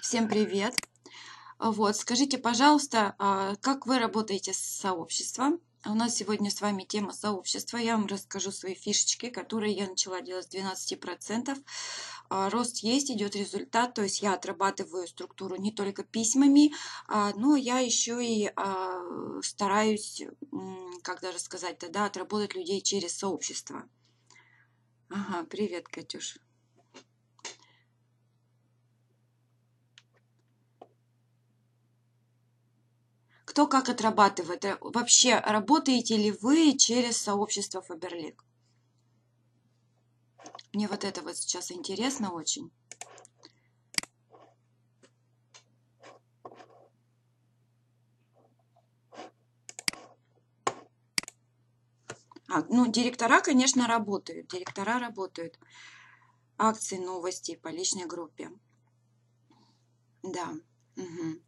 Всем привет! Вот, скажите, пожалуйста, а, как вы работаете с сообществом? У нас сегодня с вами тема сообщества. Я вам расскажу свои фишечки, которые я начала делать с 12%. А, Рост есть, идет результат, то есть я отрабатываю структуру не только письмами, а, но я еще и стараюсь, как даже сказать-то, да, отработать людей через сообщество. Ага, привет, Катюш. Кто как отрабатывает? Э, Вообще, работаете ли вы через сообщество Фаберлик? Мне вот это вот сейчас интересно очень. А, ну, директора, конечно, работают. Директора работают. Акции, новости по личной группе. Да. Мгм.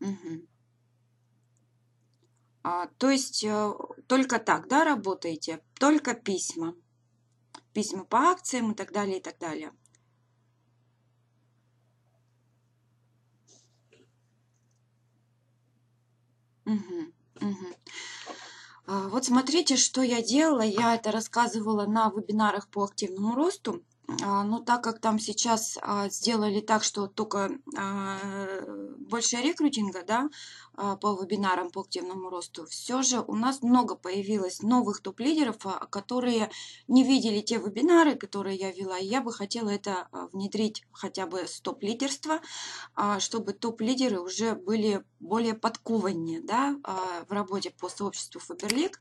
Мгм. А, то есть э, только так, да, работаете? Только письма. Письма по акциям и так далее, и так далее. Мгм. А, Вот смотрите, что я делала. Я это рассказывала на вебинарах по активному росту. А, Но так как там сейчас а, сделали так, что только а, больше рекрутинга, да, по вебинарам по активному росту, все же у нас много появилось новых топ-лидеров, которые не видели те вебинары, которые я вела. И я бы хотела это внедрить хотя бы с топ-лидерства, чтобы топ-лидеры уже были более подкованнее да, в работе по сообществу Фаберлик.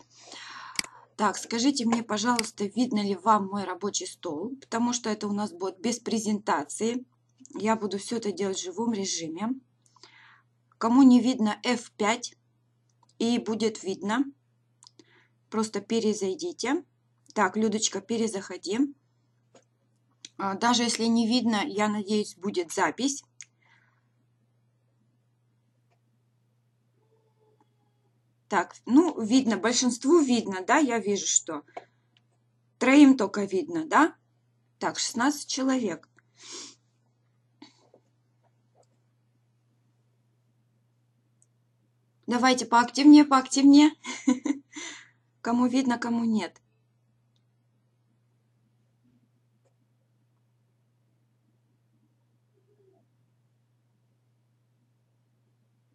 Так, скажите мне, пожалуйста, видно ли вам мой рабочий стол, потому что это у нас будет без презентации. Я буду все это делать в живом режиме. Кому не видно F5 и будет видно, просто перезайдите. Так, Людочка, перезаходи. А, Даже если не видно, я надеюсь, будет запись. Так, ну, видно, большинству видно, да, я вижу, что троим только видно, да? Так, 16 человек. Давайте поактивнее, поактивнее. Кому видно, кому нет.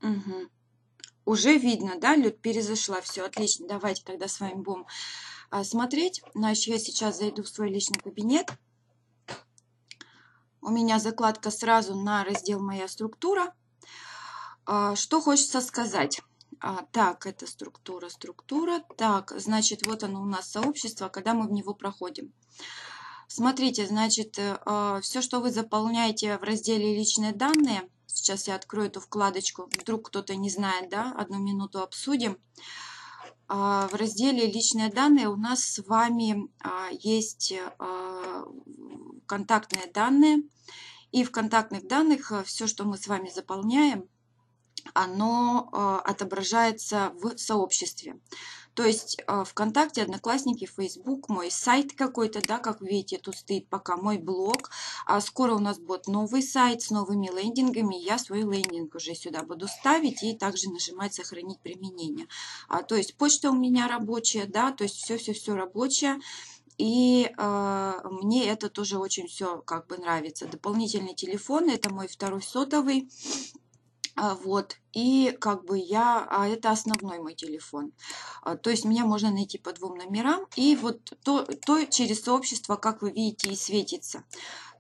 Мгм. Уже видно, да, Люд, перезашла, все, отлично. Давайте тогда с вами будем а, смотреть. Значит, я сейчас зайду в свой личный кабинет. У меня закладка сразу на раздел «Моя структура». А, Что хочется сказать? А, Так, это структура, структура. Так, значит, вот оно у нас сообщество, когда мы в него проходим. Смотрите, значит, все, что вы заполняете в разделе «Личные данные», сейчас я открою эту вкладочку, вдруг кто-то не знает, да, одну минуту обсудим. А, В разделе «Личные данные» у нас с вами а, есть а, контактные данные. И в контактных данных все, что мы с вами заполняем, оно отображается в сообществе. То есть а, ВКонтакте, Одноклассники, Фейсбук, мой сайт какой-то, да, как видите, тут стоит пока мой блог. А скоро у нас будет новый сайт с новыми лендингами. Я свой лендинг уже сюда буду ставить и также нажимать «Сохранить применение». А, то есть почта у меня рабочая, да, то есть все-все-все рабочее. И э, мне это тоже очень все как бы нравится. Дополнительный телефон, это мой второй сотовый. А, Вот, и как бы я, а это основной мой телефон. А, То есть меня можно найти по двум номерам, и вот то, то через сообщество, как вы видите, и светится.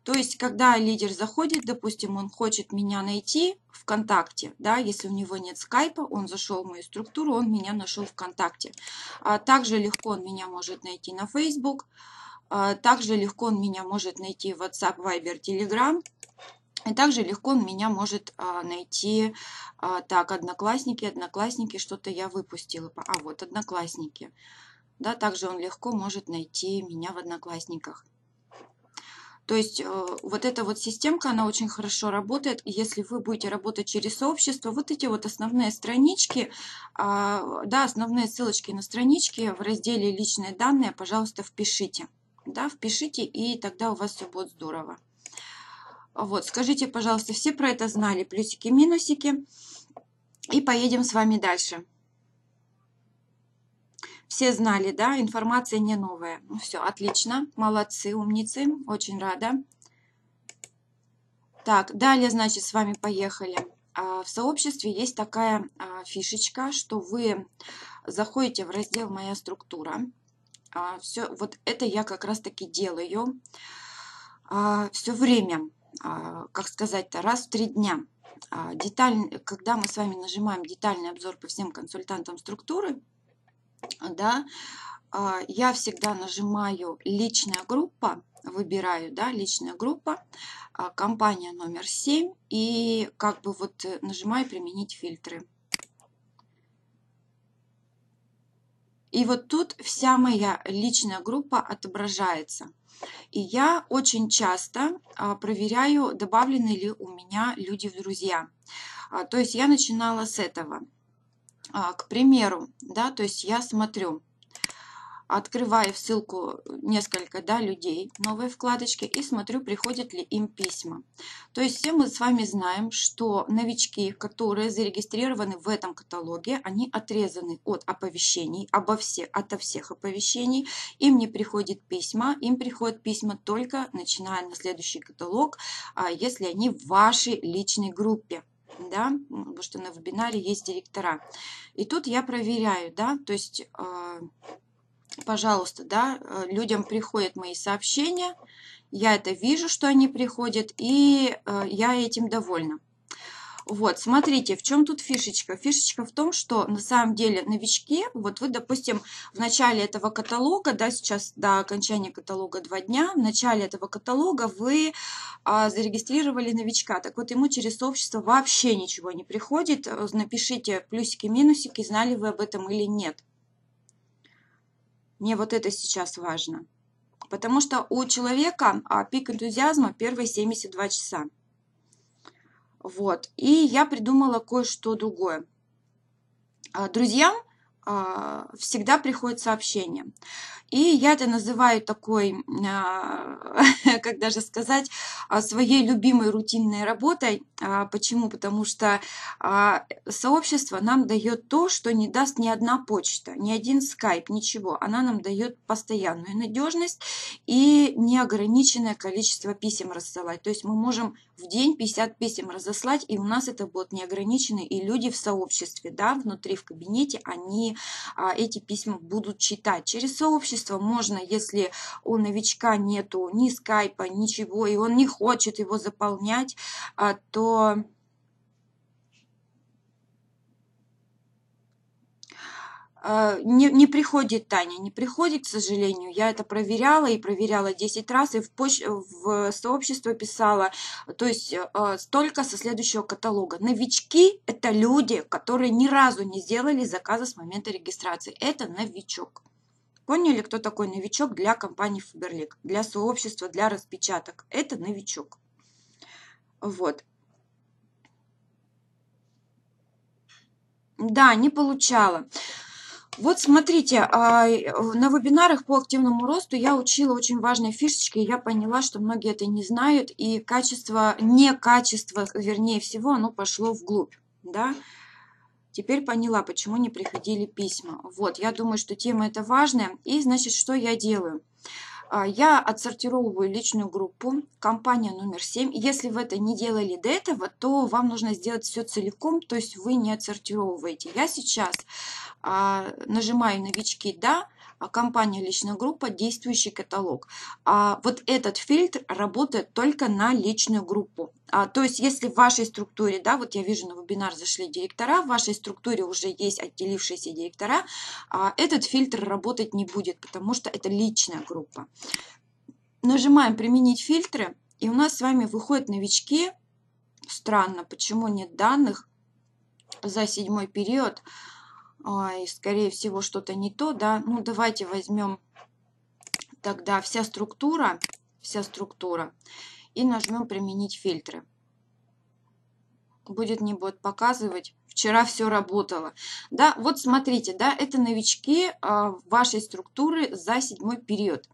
То есть, когда лидер заходит, допустим, он хочет меня найти ВКонтакте, да, если у него нет скайпа, он зашел в мою структуру, он меня нашел ВКонтакте. А также легко он меня может найти на Facebook, а также легко он меня может найти в WhatsApp, Viber, Telegram, и также легко он меня может а, найти, а, так, одноклассники, одноклассники, что-то я выпустила. А, вот, одноклассники. Да, также он легко может найти меня в одноклассниках. То есть э, вот эта вот системка, она очень хорошо работает. Если вы будете работать через сообщество, вот эти вот основные странички, а, да, основные ссылочки на странички в разделе «Личные данные», пожалуйста, впишите. Да, впишите, и тогда у вас все будет здорово. Вот, скажите, пожалуйста, все про это знали, плюсики, минусики. И поедем с вами дальше. Все знали, да, информация не новая. Ну все, отлично, молодцы, умницы, очень рада. Так, далее, значит, с вами поехали. А, в сообществе есть такая а, фишечка, что вы заходите в раздел «Моя структура». А, все, вот это я как раз-таки делаю все время, как сказать-то, раз в три дня. Деталь, когда мы с вами нажимаем детальный обзор по всем консультантам структуры, да, я всегда нажимаю личная группа, выбираю, да, личная группа, а, компания номер 7 и как бы вот э, нажимаю применить фильтры. И вот тут вся моя личная группа отображается. И я очень часто а, проверяю, добавлены ли у меня люди в друзья. А, то есть я начинала с этого. К примеру, да, то есть я смотрю, открываю в ссылку несколько да, людей, новой вкладочки, и смотрю, приходят ли им письма. То есть все мы с вами знаем, что новички, которые зарегистрированы в этом каталоге, они отрезаны от оповещений, обо всех, ото всех оповещений. Им не приходят письма, им приходят письма только начиная на следующий каталог, а если они в вашей личной группе да, потому что на вебинаре есть директора. И тут я проверяю, да, то есть а, пожалуйста, да, э, людям приходят мои сообщения, я это вижу, что они приходят, и э, я этим довольна. Вот, смотрите, в чем тут фишечка? Фишечка в том, что на самом деле новички, вот вы, допустим, в начале этого каталога, да, сейчас до окончания каталога два дня, в начале этого каталога вы а, зарегистрировали новичка, так вот ему через сообщество вообще ничего не приходит, э, напишите плюсики, минусики, знали вы об этом или нет. Мне вот это сейчас важно. Потому что у человека а, пик энтузиазма первые 72 часа. Вот. И я придумала кое-что другое. А, друзьям всегда приходит сообщение. И я это называю такой, а, как даже сказать, а, своей любимой рутинной работой. Почему? Потому что сообщество нам дает то, что не даст ни одна почта, ни один скайп, ничего. Она нам дает постоянную надежность и неограниченное количество писем рассылать. То есть мы можем в день 50 писем разослать, и у нас это будет неограниченно, и люди в сообществе, да, внутри в кабинете, они эти письма будут читать. Через сообщество можно, если у новичка нету ни скайпа, ничего, и он не хочет его заполнять, а, то не, не приходит Таня, не приходит, к сожалению. Я это проверяла и проверяла 10 раз, и в, поч в сообщество писала, то есть э, только со следующего каталога. Новички – это люди, которые ни разу не сделали заказа с момента регистрации. Это новичок. Поняли, кто такой новичок для компании Фаберлик, для сообщества, для распечаток? Это новичок. Вот. Да, не получала. Вот смотрите, а, на вебинарах по активному росту я учила очень важные фишечки, я поняла, что многие это не знают, и качество, не качество, вернее всего, оно пошло вглубь. Да? Теперь поняла, почему не приходили письма. Вот, я думаю, что тема это важная. И, значит, что я делаю? А, я отсортировываю личную группу, компания номер 7. Если вы это не делали до этого, то вам нужно сделать все целиком, то есть вы не отсортировываете. Я сейчас а, нажимаю новички «Да», компания личная группа, действующий каталог. А вот этот фильтр работает только на личную группу. А, то есть, если в вашей структуре, да, вот я вижу на вебинар зашли директора, в вашей структуре уже есть отделившиеся директора, а, этот фильтр работать не будет, потому что это личная группа. Нажимаем «Применить фильтры», и у нас с вами выходят новички. Странно, почему нет данных за седьмой период и скорее всего что-то не то, да, ну давайте возьмем тогда вся структура, вся структура и нажмем применить фильтры. Будет не будет показывать. Вчера все работало. Да, вот смотрите, да, это новички а, вашей структуры за седьмой период.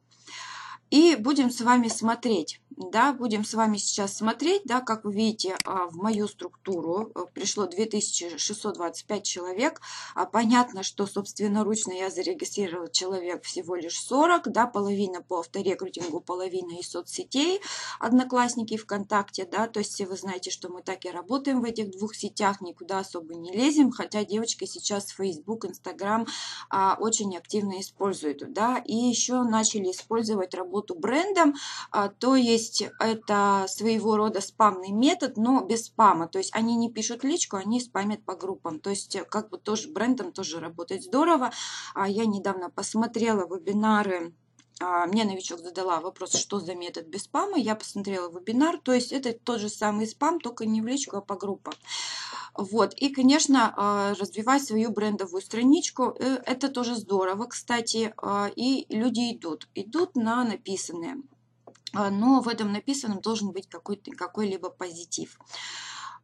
И будем с вами смотреть. Да, будем с вами сейчас смотреть, да, как вы видите, а, в мою структуру э, пришло 2625 человек. А понятно, что собственноручно я зарегистрировала человек всего лишь 40, да, половина по авторекрутингу, половина из соцсетей, Одноклассники, ВКонтакте, да, то есть вы знаете, что мы так и работаем в этих двух сетях, никуда особо не лезем, хотя девочки сейчас Facebook, Instagram а, очень активно используют, да, и еще начали использовать работу брендом, а, то есть это своего рода спамный метод, но без спама. То есть они не пишут личку, они спамят по группам. То есть как бы тоже брендом тоже работает здорово. А я недавно посмотрела вебинары а, мне новичок задала вопрос, что за метод без спама. Я посмотрела вебинар, то есть это тот же самый спам, только не в личку, а по группам. Вот. И, конечно, развивать свою брендовую страничку, э, это тоже здорово, кстати, и люди идут, идут на написанное. А, но в этом написанном должен быть какой-то какой-либо позитив.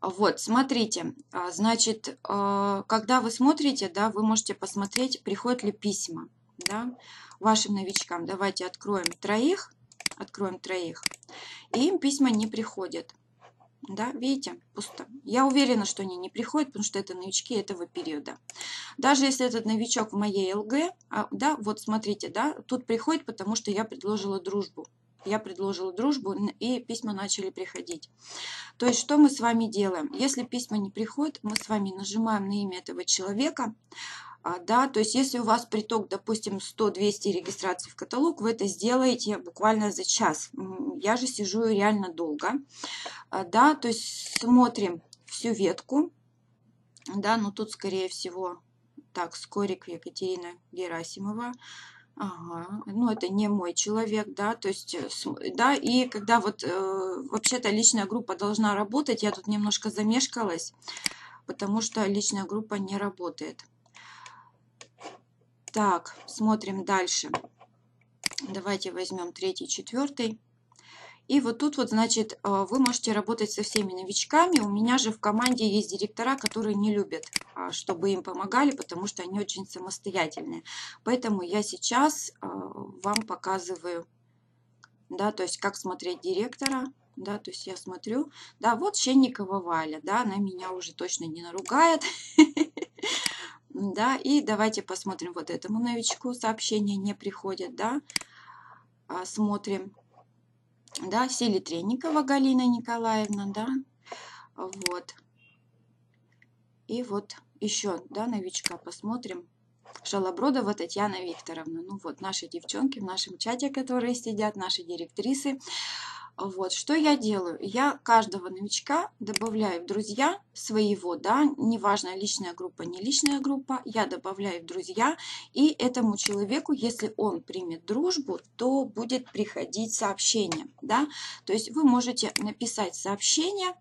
Вот, смотрите, а, значит, а, когда вы смотрите, да, вы можете посмотреть, приходят ли письма, да, вашим новичкам. Давайте откроем троих, откроем троих, и им письма не приходят. Да, видите, пусто. Я уверена, что они не приходят, потому что это новички этого периода. Даже если этот новичок в моей ЛГ, да, вот смотрите, да, тут приходит, потому что я предложила дружбу я предложила дружбу, и письма начали приходить. То есть, что мы с вами делаем? Если письма не приходят, мы с вами нажимаем на имя этого человека, а, да, то есть, если у вас приток, допустим, 100-200 регистраций в каталог, вы это сделаете буквально за час. Я же сижу реально долго, а, да, то есть, смотрим всю ветку, да, но тут, скорее всего, так, Скорик Екатерина Герасимова, Ага, ну это не мой человек, да, то есть, э, да, и когда вот э, вообще-то личная группа должна работать, я тут немножко замешкалась, потому что личная группа не работает. Так, смотрим дальше. Давайте возьмем третий, четвертый. И вот тут вот, значит, э, вы можете работать со всеми новичками. У меня же в команде есть директора, которые не любят, чтобы им помогали, потому что они очень самостоятельные. Поэтому я сейчас э, вам показываю, да, то есть как смотреть директора, да, то есть я смотрю, да, вот Щенникова Валя, да, она меня уже точно не наругает, да, и давайте посмотрим вот этому новичку, сообщения не приходят, да, а, смотрим, да, Селитренникова Галина Николаевна, да, вот. И вот еще, да, новичка посмотрим. Шалобродова Татьяна Викторовна. Ну вот, наши девчонки в нашем чате, которые сидят, наши директрисы. Вот, что я делаю? Я каждого новичка добавляю в друзья своего, да, неважно, личная группа, не личная группа, я добавляю в друзья, и этому человеку, если он примет дружбу, то будет приходить сообщение, да, то есть вы можете написать сообщение,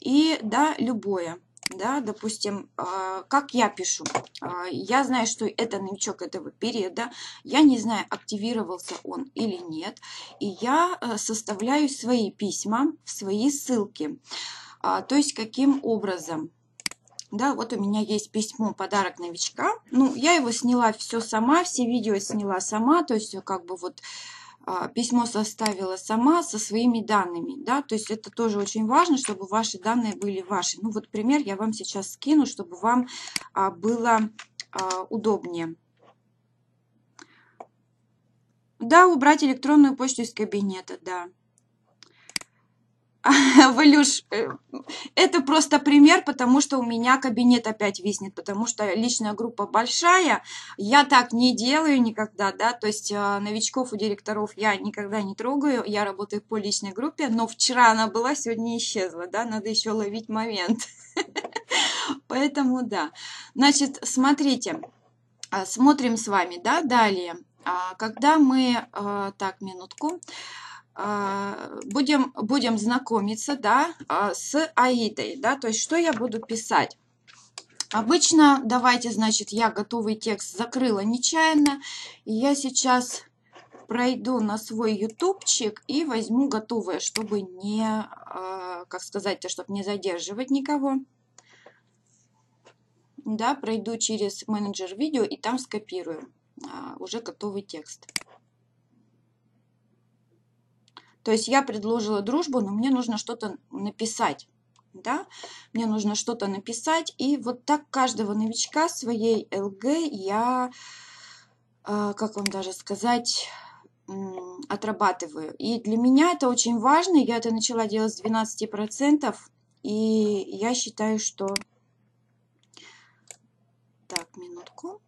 и, да, любое, да, допустим, а, как я пишу, а, я знаю, что это новичок этого периода, я не знаю, активировался он или нет, и я э, составляю свои письма в свои ссылки. А, то есть, каким образом? Да, вот у меня есть письмо «Подарок новичка». Ну, я его сняла все сама, все видео сняла сама, то есть, как бы вот письмо составила сама со своими данными, да, то есть это тоже очень важно, чтобы ваши данные были ваши. Ну вот пример я вам сейчас скину, чтобы вам а, было а, удобнее. Да, убрать электронную почту из кабинета, да. Валюш, э, это просто пример, потому что у меня кабинет опять виснет, потому что личная группа большая, я так не делаю никогда, да, то есть а, новичков и директоров я никогда не трогаю, я работаю по личной группе, но вчера она была, сегодня исчезла, да, надо еще ловить момент. Поэтому, да. Значит, смотрите, а, смотрим с вами, да, далее. А, когда мы, так, минутку, будем, будем знакомиться да, а, с Аидой. Да, то есть, что я буду писать? Обычно, давайте, значит, я готовый текст закрыла нечаянно. Я сейчас пройду на свой ютубчик и возьму готовое, чтобы не, а, как сказать-то, чтобы не задерживать никого. Да, пройду через менеджер видео и там скопирую уже готовый текст. То есть я предложила дружбу, но мне нужно что-то написать. Да? Мне нужно что-то написать. И вот так каждого новичка своей ЛГ я, а, как вам даже сказать, отрабатываю. И для меня это очень важно. Я это начала делать с 12%. И я считаю, что... Так, минутку.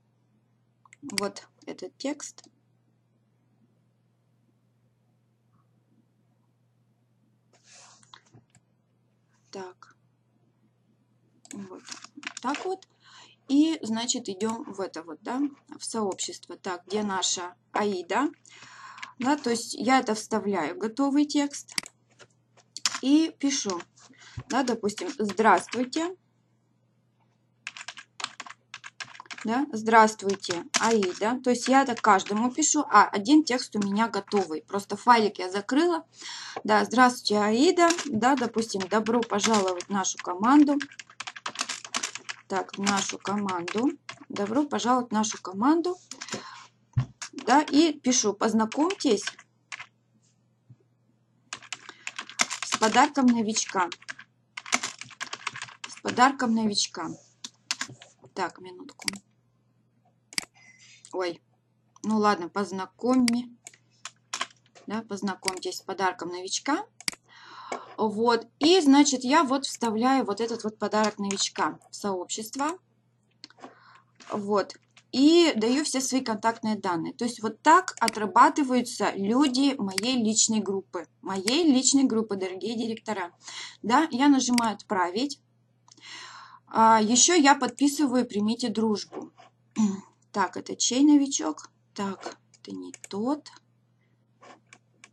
Вот этот текст. Так. Вот так вот. И, значит, идем в это вот, да, в сообщество. Так, где наша Аида? Да, то есть я это вставляю, готовый текст. И пишу, да, допустим, здравствуйте. Да, здравствуйте, Аида. То есть я это каждому пишу, а один текст у меня готовый. Просто файлик я закрыла. Да, здравствуйте, Аида. Да, допустим, добро пожаловать в нашу команду. Так, в нашу команду. Добро пожаловать в нашу команду. Да, и пишу, познакомьтесь с подарком новичка. С подарком новичка. Так, минутку. Ой, ну ладно, познакомьте. Да, познакомьтесь с подарком новичка. Вот, и, значит, я вот вставляю вот этот вот подарок новичка в сообщество. Вот, и даю все свои контактные данные. То есть вот так отрабатываются люди моей личной группы. Моей личной группы, дорогие директора. Да, я нажимаю «Отправить». А, еще я подписываю «Примите дружбу». Так, это чей новичок? Так, это не тот.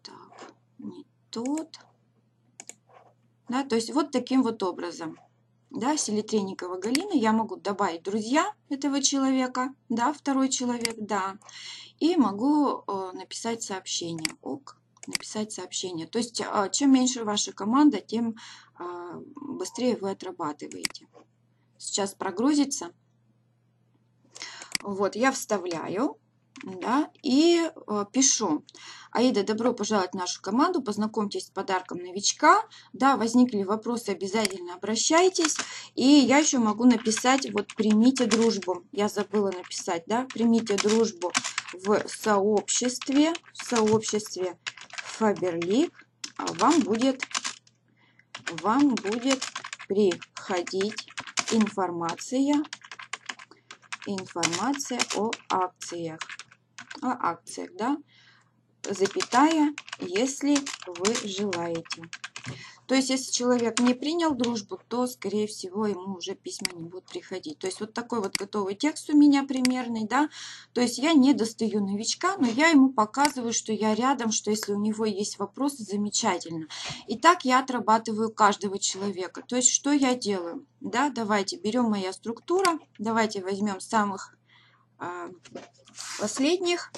Так, не тот. Да, то есть вот таким вот образом. Да, Селитренникова Галина, я могу добавить друзья этого человека, да, второй человек, да, и могу э, написать сообщение, ок, написать сообщение. То есть, э, чем меньше ваша команда, тем э, быстрее вы отрабатываете. Сейчас прогрузится. Вот, я вставляю, да, и э, пишу. Аида, добро пожаловать в нашу команду, познакомьтесь с подарком новичка, да, возникли вопросы, обязательно обращайтесь, и я еще могу написать, вот, примите дружбу, я забыла написать, да, примите дружбу в сообществе, в сообществе Фаберлик, а вам будет, вам будет приходить информация информация о акциях. О акциях, да, запятая, если вы желаете. То есть, если человек не принял дружбу, то, скорее всего, ему уже письма не будут приходить. То есть, вот такой вот готовый текст у меня примерный, да. То есть, я не достаю новичка, но я ему показываю, что я рядом, что если у него есть вопросы, замечательно. И так я отрабатываю каждого человека. То есть, что я делаю? Да, давайте берем моя структура, давайте возьмем самых э, последних.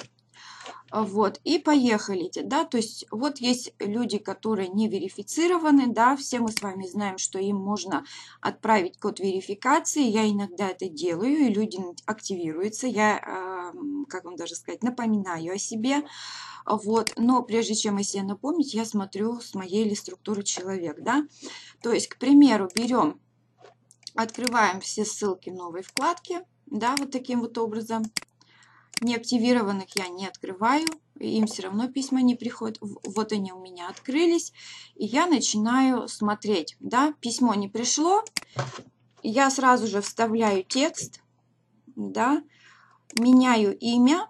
Вот, и поехали, да, то есть вот есть люди, которые не верифицированы, да, все мы с вами знаем, что им можно отправить код верификации, я иногда это делаю, и люди активируются, я, как вам даже сказать, напоминаю о себе, вот, но прежде чем о себе напомнить, я смотрю с моей ли структуры человек, да, то есть, к примеру, берем, открываем все ссылки новой вкладки, да, вот таким вот образом, Неактивированных я не открываю, им все равно письма не приходят. Вот они у меня открылись. И я начинаю смотреть. Да, письмо не пришло. Я сразу же вставляю текст. Да, меняю имя.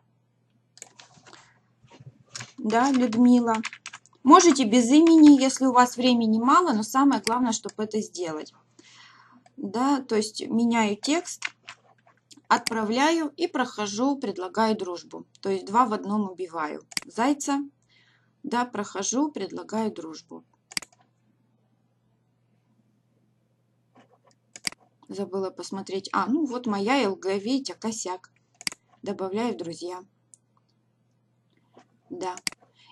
Да, Людмила. Можете без имени, если у вас времени мало, но самое главное, чтобы это сделать. Да, то есть меняю текст отправляю и прохожу, предлагаю дружбу. То есть два в одном убиваю. Зайца, да, прохожу, предлагаю дружбу. Забыла посмотреть. А, ну вот моя ЛГ, видите, косяк. Добавляю в друзья. Да.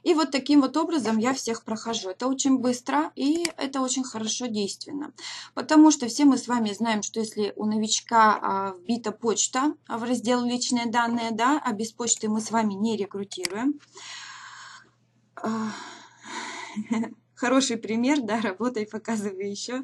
И вот таким вот образом я всех прохожу. Это очень быстро и это очень хорошо действенно. Потому что все мы с вами знаем, что если у новичка а, вбита почта в раздел «Личные данные», да, а без почты мы с вами не рекрутируем. А, Хороший пример, да, работай, показывай еще.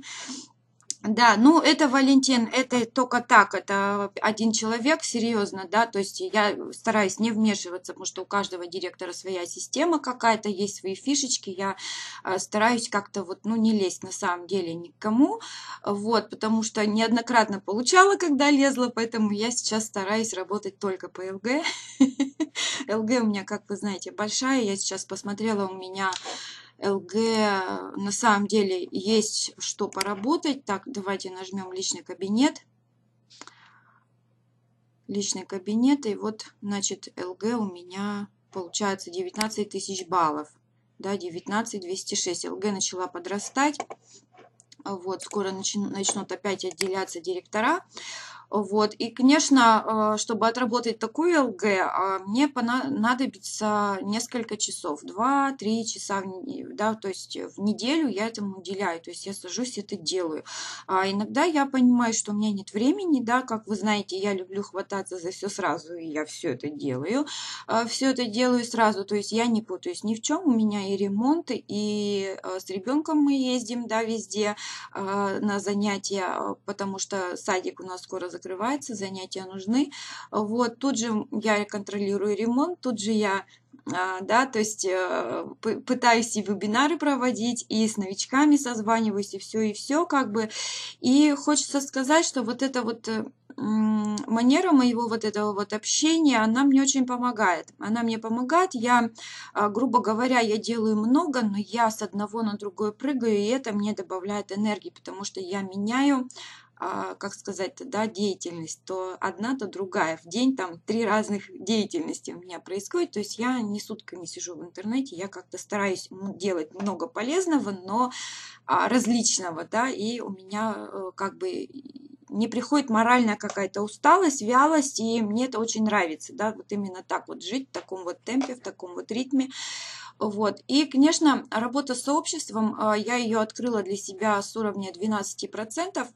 Да, ну это Валентин, это только так, это один человек, серьезно, да, то есть я стараюсь не вмешиваться, потому что у каждого директора своя система какая-то, есть свои фишечки, я э, стараюсь как-то вот, ну, не лезть на самом деле никому, вот, потому что неоднократно получала, когда лезла, поэтому я сейчас стараюсь работать только по ЛГ. ЛГ у меня, как вы знаете, большая, я сейчас посмотрела, у меня ЛГ на самом деле есть что поработать. Так, давайте нажмем личный кабинет. Личный кабинет. И вот, значит, ЛГ у меня получается 19 тысяч баллов. Да, 19 206. ЛГ начала подрастать. Вот, скоро начнут опять отделяться директора. Вот. И, конечно, э, чтобы отработать такую ЛГ, а, мне понадобится несколько часов, 2-3 часа, да, то есть в неделю я этому уделяю, то есть я сажусь и это делаю. А иногда я понимаю, что у меня нет времени, да, как вы знаете, я люблю хвататься за все сразу, и я все это делаю. А, все это делаю сразу, то есть я не путаюсь ни в чем, у меня и ремонт, и э, с ребенком мы ездим, да, везде на занятия, потому что садик у нас скоро закрывается закрывается, занятия нужны. Вот, тут же я контролирую ремонт, тут же я а, да, то есть э, пытаюсь и вебинары проводить, и с новичками созваниваюсь, и все, и все, как бы. И хочется сказать, что вот эта вот э, манера моего вот этого вот общения, она мне очень помогает. Она мне помогает, я, а, грубо говоря, я делаю много, но я с одного на другое прыгаю, и это мне добавляет энергии, потому что я меняю как сказать, да, деятельность, то одна, то другая. В день там три разных деятельности у меня происходит. То есть я не сутками сижу в интернете, я как-то стараюсь делать много полезного, но а, различного, да, и у меня э, как бы не приходит моральная какая-то усталость, вялость, и мне это очень нравится, да, вот именно так вот жить в таком вот темпе, в таком вот ритме. Вот. И, конечно, работа с сообществом, а, я ее открыла для себя с уровня 12%, а,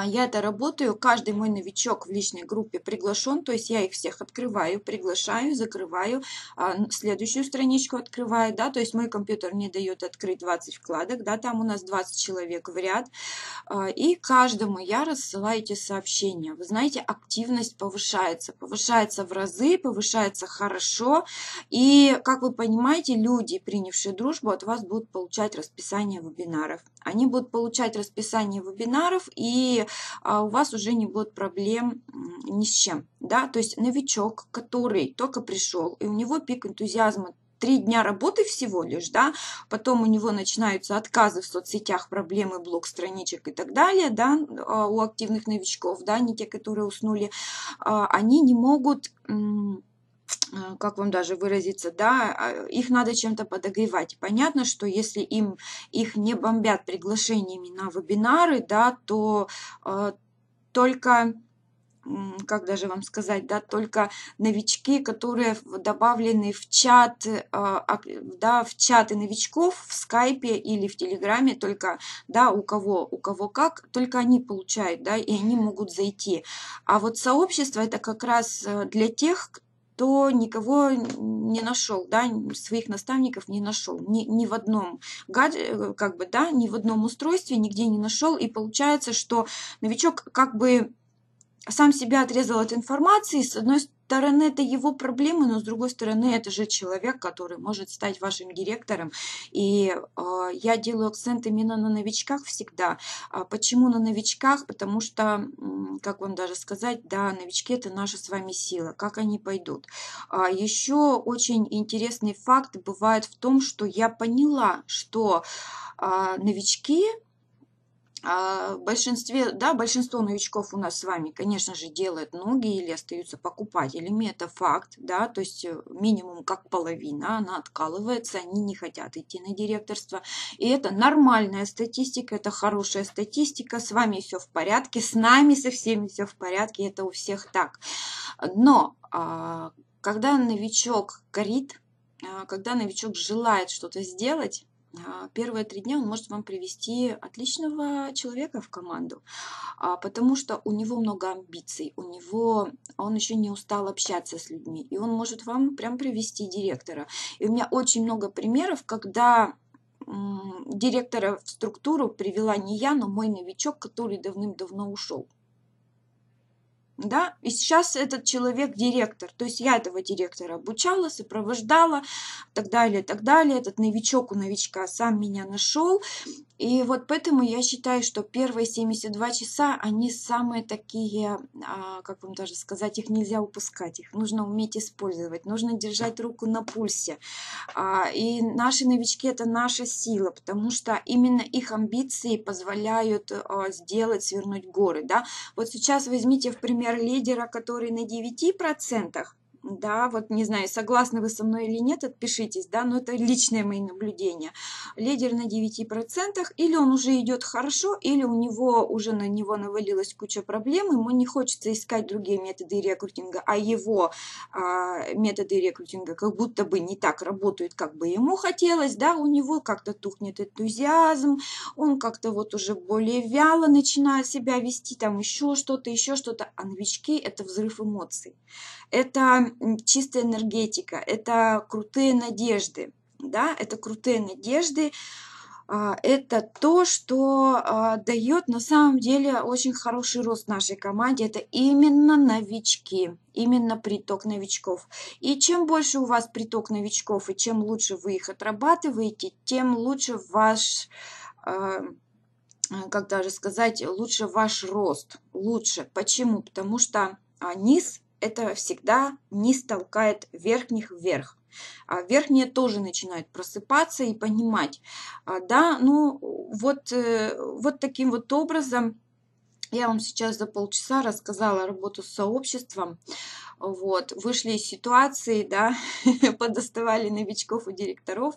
я это работаю, каждый мой новичок в личной группе приглашен, то есть я их всех открываю, приглашаю, закрываю, а, следующую страничку открываю, да, то есть мой компьютер не дает открыть 20 вкладок, да, там у нас 20 человек в ряд, а, и каждому я рассылаю эти сообщения. Вы знаете, активность повышается, повышается в разы, повышается хорошо, и, как вы понимаете, люди, принявшие дружбу, от вас будут получать расписание вебинаров. Они будут получать расписание вебинаров, и а, у вас уже не будет проблем ни с чем. Да? То есть новичок, который только пришел, и у него пик энтузиазма три дня работы всего лишь, да, потом у него начинаются отказы в соцсетях, проблемы, блок страничек и так далее, да, а, у активных новичков, да, не те, которые уснули, а, они не могут как вам даже выразиться, да, их надо чем-то подогревать. Понятно, что если им их не бомбят приглашениями на вебинары, да, то э, только как даже вам сказать, да, только новички, которые добавлены в чат, а, да, в чаты новичков в скайпе или в телеграме, только, да, у кого, у кого как, только они получают, да, и они могут зайти. А вот сообщество это как раз э, для тех, то никого не нашел, да, своих наставников не нашел, ни, ни в одном гадже, как бы, да, ни в одном устройстве нигде не нашел, и получается, что новичок как бы сам себя отрезал от информации, с одной стороны, это его проблемы, но с другой стороны, это же человек, который может стать вашим директором. И э, я делаю акцент именно на новичках всегда. А почему на новичках? Потому что, как вам даже сказать, да, новички это наша с вами сила. Как они пойдут? А еще очень интересный факт бывает в том, что я поняла, что э, новички в большинстве, да, большинство новичков у нас с вами, конечно же, делают ноги или остаются покупателями, это факт, да, то есть э, минимум как половина, она откалывается, они не хотят идти на директорство, и это нормальная статистика, это хорошая статистика, с вами все в порядке, с нами со всеми все в порядке, это у всех так. Но а, когда новичок горит, а, когда новичок желает что-то сделать, а, первые три дня он может вам привести отличного человека в команду, а, потому что у него много амбиций, у него он еще не устал общаться с людьми, и он может вам прям привести директора. И у меня очень много примеров, когда директора в структуру привела не я, но мой новичок, который давным-давно ушел да, и сейчас этот человек директор, то есть я этого директора обучала, сопровождала, так далее, так далее, этот новичок у новичка сам меня нашел, и вот поэтому я считаю, что первые 72 часа, они самые такие, а, как вам даже сказать, их нельзя упускать, их нужно уметь использовать, нужно держать руку на пульсе, а, и наши новички это наша сила, потому что именно их амбиции позволяют а, сделать, свернуть горы, да, вот сейчас возьмите в пример лидера, который на 9%, да, вот не знаю, согласны вы со мной или нет, отпишитесь, да, но это личные мои наблюдения. Лидер на 9%, или он уже идет хорошо, или у него уже на него навалилась куча проблем, ему не хочется искать другие методы рекрутинга, а его а, методы рекрутинга как будто бы не так работают, как бы ему хотелось, да, у него как-то тухнет энтузиазм, он как-то вот уже более вяло начинает себя вести, там еще что-то, еще что-то, а новички это взрыв эмоций это чистая энергетика, это крутые надежды, да, это крутые надежды, а, это то, что а, дает на самом деле очень хороший рост нашей команде. Это именно новички, именно приток новичков. И чем больше у вас приток новичков, и чем лучше вы их отрабатываете, тем лучше ваш а, как даже сказать, лучше ваш рост, лучше. Почему? Потому что низ это всегда низ толкает верхних вверх. А верхние тоже начинают просыпаться и понимать. А, да, ну вот, э, вот таким вот образом я вам сейчас за полчаса рассказала работу с сообществом. Вот, вышли из ситуации, да, подоставали новичков и директоров.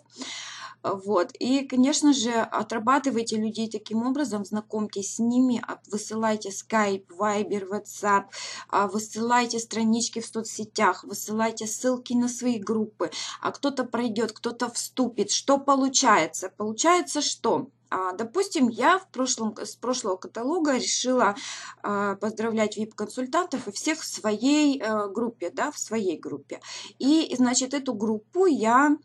Вот. И, конечно же, отрабатывайте людей таким образом, знакомьтесь с ними, высылайте Skype, Viber, WhatsApp, а, высылайте странички в соцсетях, высылайте ссылки на свои группы. А кто-то пройдет, кто-то вступит. Что получается? Получается что? А, допустим, я в прошлом, с прошлого каталога решила а, поздравлять VIP-консультантов и всех в своей э, группе, да, в своей группе. И, значит, эту группу я а,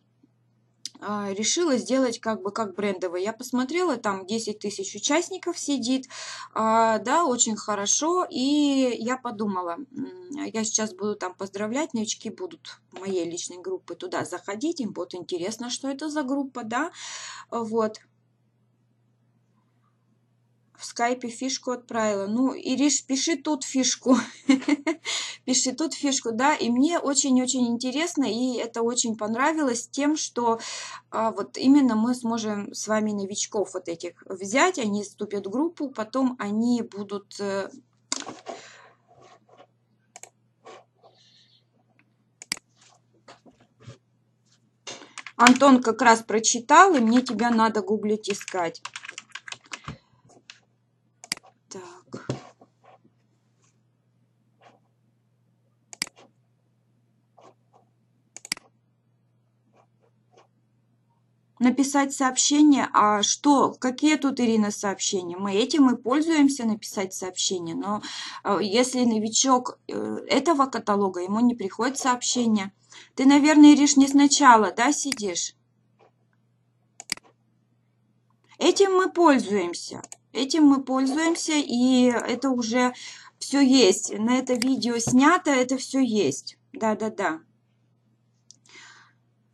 решила сделать как бы как брендовый. Я посмотрела, там 10 тысяч участников сидит, а, да, очень хорошо, и я подумала, я сейчас буду там поздравлять, новички будут моей личной группы туда заходить, им будет интересно, что это за группа, да, вот, в скайпе фишку отправила. Ну, Ириш, пиши тут фишку. пиши тут фишку, да. И мне очень-очень интересно, и это очень понравилось тем, что а, вот именно мы сможем с вами новичков вот этих взять, они вступят в группу, потом они будут... Э, Антон как раз прочитал, и мне тебя надо гуглить искать. Написать сообщение, а что, какие тут, Ирина, сообщения? Мы этим и пользуемся, написать сообщение, но э, если новичок э, этого каталога, ему не приходит сообщение. Ты, наверное, Ириш, не сначала, да, сидишь? Этим мы пользуемся. Этим мы пользуемся, и это уже все есть. На это видео снято, это все есть. Да-да-да.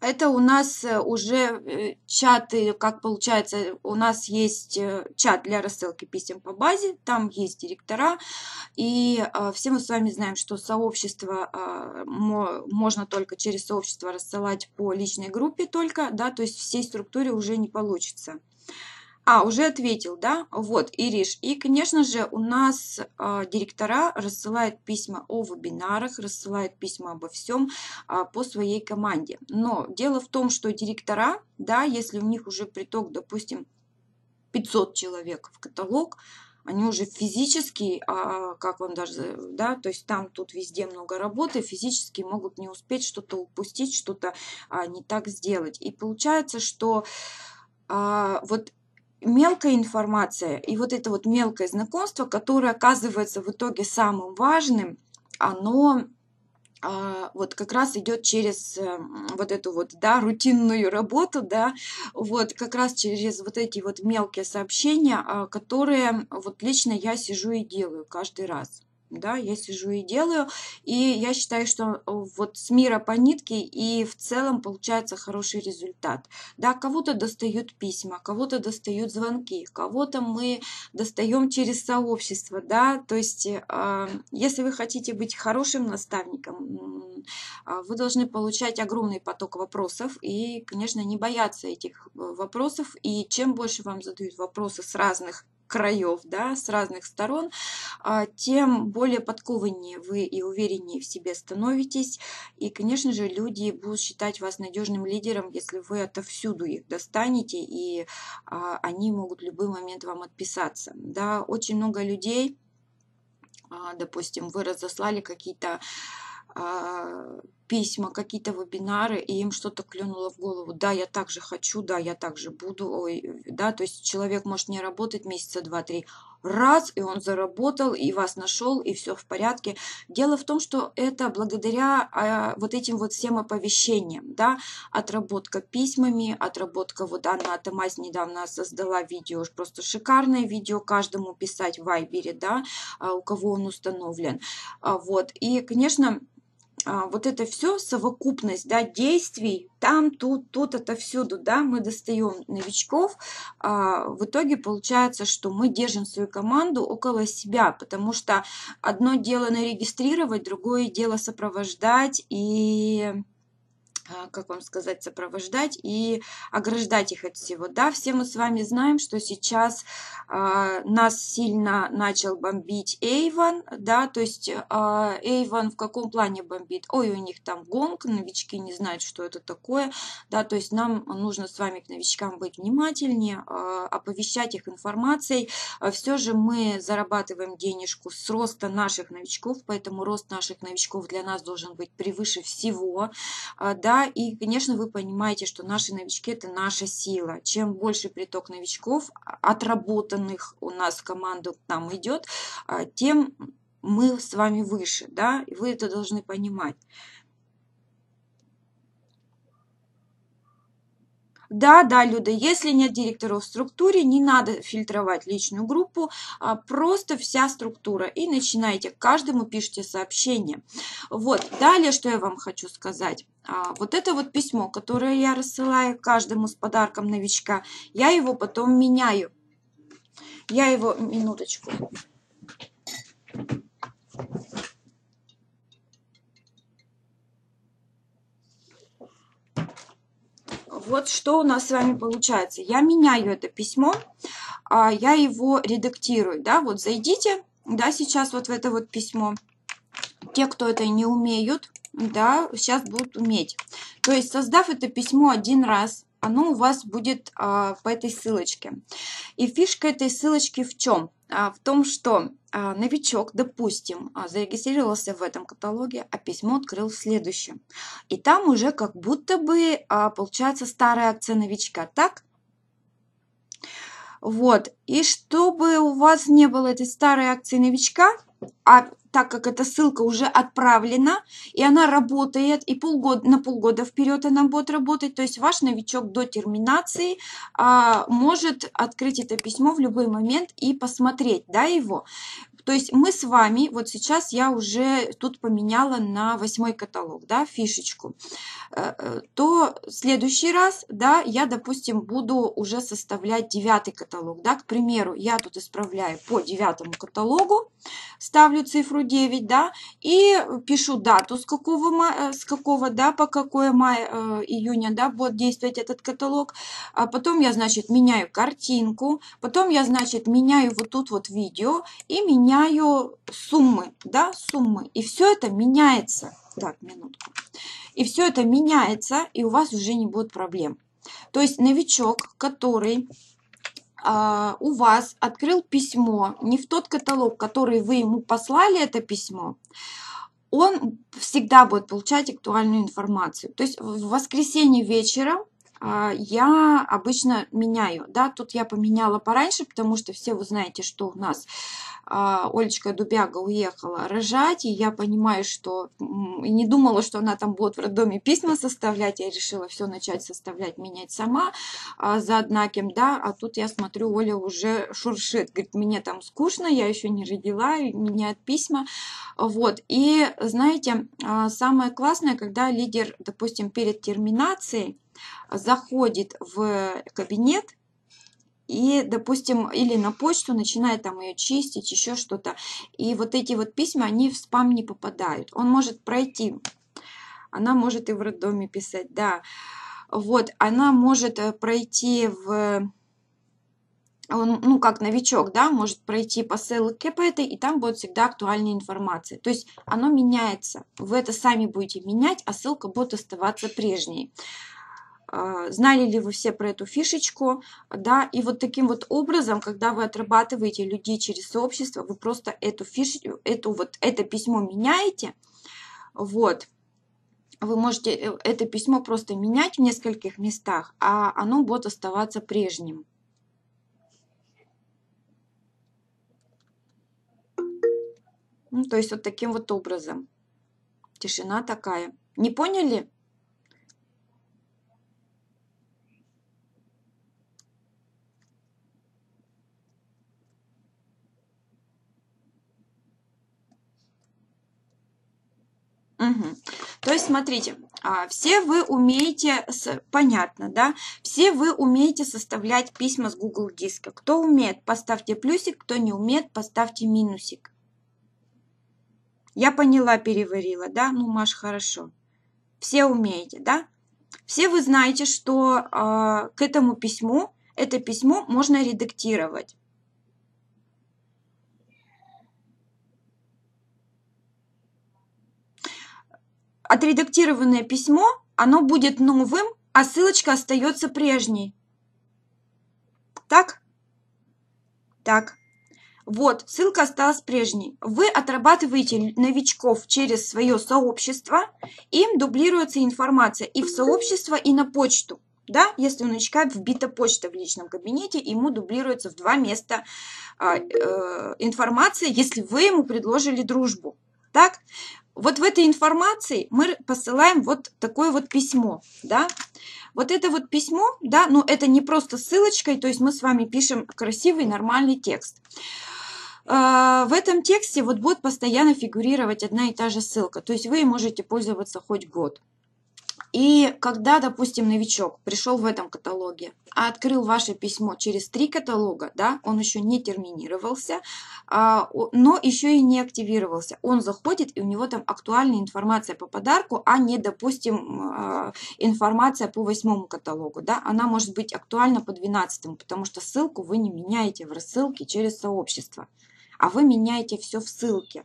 Это у нас э, уже э, чаты, как получается, у нас есть э, чат для рассылки писем по базе, там есть директора, и все мы с вами знаем, что сообщество можно только через сообщество рассылать по личной группе только, да, то есть всей структуре уже не получится. А, уже ответил, да? Вот, Ириш. И, конечно же, у нас э, директора рассылают письма о вебинарах, рассылают письма обо всем э, по своей команде. Но дело в том, что директора, да, если у них уже приток, допустим, 500 человек в каталог, они уже физически, а, как вам даже, да, то есть там тут везде много работы, физически могут не успеть что-то упустить, что-то а, не так сделать. И получается, что а, вот мелкая информация и вот это вот мелкое знакомство, которое оказывается в итоге самым важным, оно а, вот как раз идет через э, вот эту вот, да, рутинную работу, да, вот как раз через вот эти вот мелкие сообщения, а, которые вот лично я сижу и делаю каждый раз да, я сижу и делаю, и я считаю, что э, вот с мира по нитке и в целом получается хороший результат, да, кого-то достают письма, кого-то достают звонки, кого-то мы достаем через сообщество, да, то есть э, если вы хотите быть хорошим наставником, э, вы должны получать огромный поток вопросов и, конечно, не бояться этих э, вопросов, и чем больше вам задают вопросы с разных краев, да, с разных сторон, а, тем более подкованнее вы и увереннее в себе становитесь. И, конечно же, люди будут считать вас надежным лидером, если вы отовсюду их достанете, и а, они могут в любой момент вам отписаться. Да, очень много людей, а, допустим, вы разослали какие-то письма, какие-то вебинары, и им что-то клюнуло в голову. Да, я также хочу, да, я также буду. Ой, да, то есть человек может не работать месяца два-три, раз, и он заработал, и вас нашел, и все в порядке. Дело в том, что это благодаря а, вот этим вот всем оповещениям, да, отработка письмами, отработка, вот Анна Атамась недавно создала видео, просто шикарное видео каждому писать в Вайбере, да, а, у кого он установлен. А, вот, и, конечно, вот это все совокупность да, действий, там, тут, тут, это всюду, да, мы достаем новичков, а, в итоге получается, что мы держим свою команду около себя, потому что одно дело нарегистрировать, другое дело сопровождать и а, как вам сказать, сопровождать и ограждать их от всего. Да, все мы с вами знаем, что сейчас э, нас сильно начал бомбить Эйван, да, то есть э, Эйван в каком плане бомбит? Ой, у них там гонг, новички не знают, что это такое, да, то есть нам нужно с вами к новичкам быть внимательнее, э, оповещать их информацией. Все же мы зарабатываем денежку с роста наших новичков, поэтому рост наших новичков для нас должен быть превыше всего, э, да, и, конечно, вы понимаете, что наши новички – это наша сила. Чем больше приток новичков, отработанных у нас в команду к нам идет, а, тем мы с вами выше, да, и вы это должны понимать. Да, да, Люда, если нет директоров в структуре, не надо фильтровать личную группу, а просто вся структура. И начинайте, каждому пишите сообщение. Вот, далее, что я вам хочу сказать. А, вот это вот письмо, которое я рассылаю каждому с подарком новичка, я его потом меняю. Я его, минуточку. Вот что у нас с вами получается. Я меняю это письмо, а, я его редактирую, да, вот зайдите, да, сейчас вот в это вот письмо. Те, кто это не умеют, да, сейчас будут уметь. То есть, создав это письмо один раз, оно у вас будет а, по этой ссылочке. И фишка этой ссылочки в чем? А, в том, что новичок, допустим, а, зарегистрировался в этом каталоге, а письмо открыл в следующем. И там уже как будто бы а, получается старая акция новичка, так? Вот. И чтобы у вас не было этой старой акции новичка, а так как эта ссылка уже отправлена, и она работает, и полгода, на полгода вперед она будет работать, то есть ваш новичок до терминации а, может открыть это письмо в любой момент и посмотреть да, его. То есть мы с вами, вот сейчас я уже тут поменяла на восьмой каталог, да, фишечку, э, э, то следующий раз, да, я, допустим, буду уже составлять девятый каталог, да, к примеру, я тут исправляю по девятому каталогу, ставлю цифру 9, да, и пишу дату, с какого, мая, с какого да, по какое мая, э, июня, да, будет действовать этот каталог, а потом я, значит, меняю картинку, потом я, значит, меняю вот тут вот видео и меняю меняю суммы, да, суммы. И все это меняется. Так, минутку. И все это меняется, и у вас уже не будет проблем. То есть новичок, который а, у вас открыл письмо не в тот каталог, который вы ему послали это письмо, он всегда будет получать актуальную информацию. То есть в воскресенье вечером а, я обычно меняю. Да, тут я поменяла пораньше, потому что все вы знаете, что у нас Олечка Дубяга уехала рожать, и я понимаю, что и не думала, что она там будет в роддоме письма составлять, я решила все начать составлять, менять сама а, за однаким, да, а тут я смотрю, Оля уже шуршит, говорит, мне там скучно, я еще не родила, меняет письма, вот, и знаете, а, самое классное, когда лидер, допустим, перед терминацией заходит в кабинет, и, допустим, или на почту начинает там ее чистить, еще что-то. И вот эти вот письма, они в спам не попадают. Он может пройти, она может и в роддоме писать, да. Вот, она может э, пройти в он, ну, как новичок, да, может пройти по ссылке по этой, и там будет всегда актуальная информация. То есть оно меняется. Вы это сами будете менять, а ссылка будет оставаться прежней. А, знали ли вы все про эту фишечку, да, и вот таким вот образом, когда вы отрабатываете людей через сообщество, вы просто эту фишечку, эту вот, это письмо меняете, вот, вы можете э, это письмо просто менять в нескольких местах, а оно будет оставаться прежним. Ну, то есть вот таким вот образом. Тишина такая. Не поняли? Угу. То есть, смотрите, а, все вы умеете, понятно, да, все вы умеете составлять письма с Google диска. Кто умеет, поставьте плюсик, кто не умеет, поставьте минусик. Я поняла, переварила, да? Ну, Маш, хорошо. Все умеете, да? Все вы знаете, что э, к этому письму, это письмо можно редактировать. Отредактированное письмо, оно будет новым, а ссылочка остается прежней. Так? Так. Вот, ссылка осталась прежней. Вы отрабатываете новичков через свое сообщество, им дублируется информация и в сообщество, и на почту. Да, если у новичка вбита почта в личном кабинете, ему дублируется в два места э, э, информация, если вы ему предложили дружбу. Так, вот в этой информации мы посылаем вот такое вот письмо, да. Вот это вот письмо, да, но это не просто ссылочкой, то есть мы с вами пишем красивый нормальный текст. А, в этом тексте вот будет постоянно фигурировать одна и та же ссылка, то есть вы можете пользоваться хоть год. И когда, допустим, новичок пришел в этом каталоге, а открыл ваше письмо через три каталога, да, он еще не терминировался, а, но еще и не активировался. Он заходит, и у него там актуальная информация по подарку, а не, допустим, а, информация по восьмому каталогу. Да? Она может быть актуальна по двенадцатому, потому что ссылку вы не меняете в рассылке через сообщество, а вы меняете все в ссылке.